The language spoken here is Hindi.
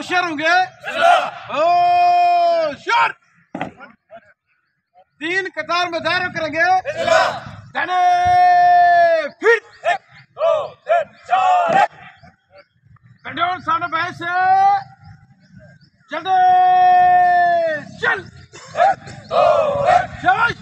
होशियार होंगे? होशियार! तीन कतार में दायर करेंगे। धने फिर! कंट्रोल सामने बैठ चले चल! शाबाश